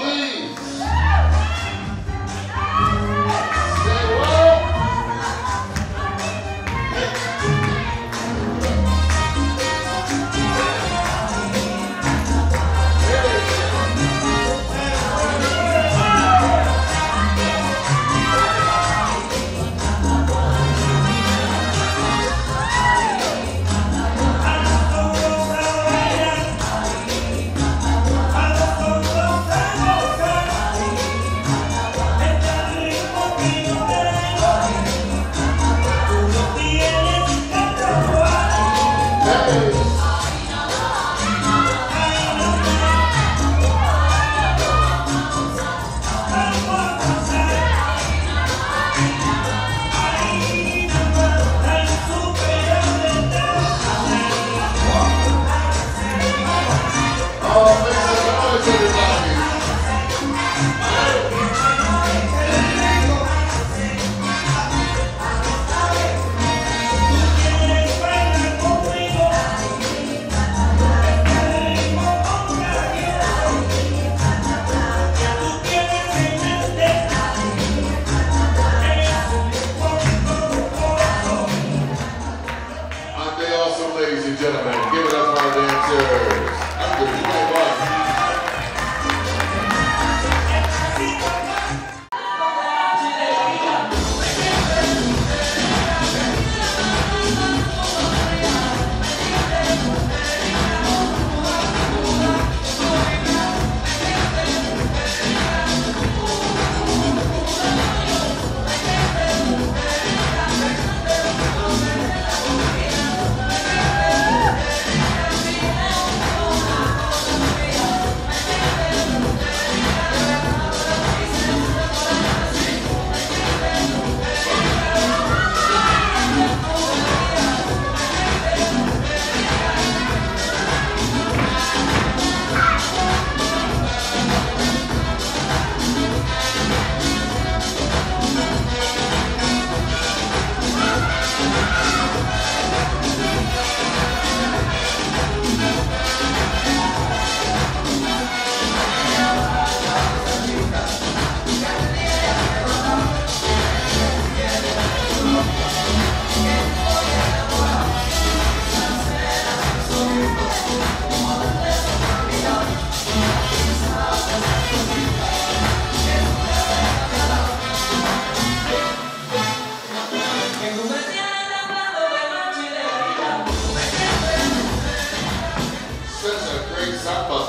우리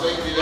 thank you.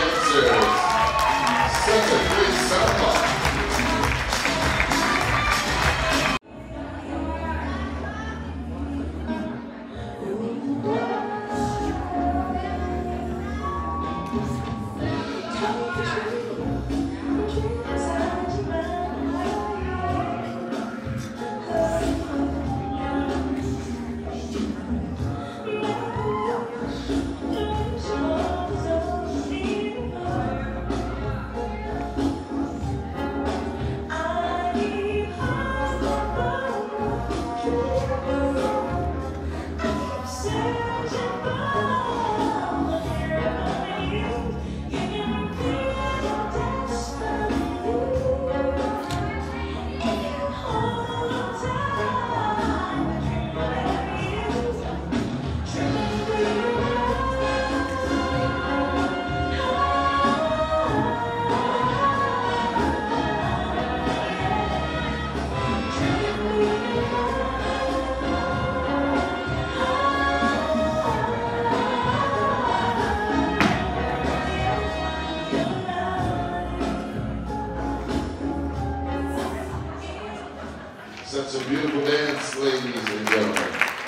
Beautiful dance, ladies and gentlemen.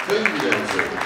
Thank you, dancers.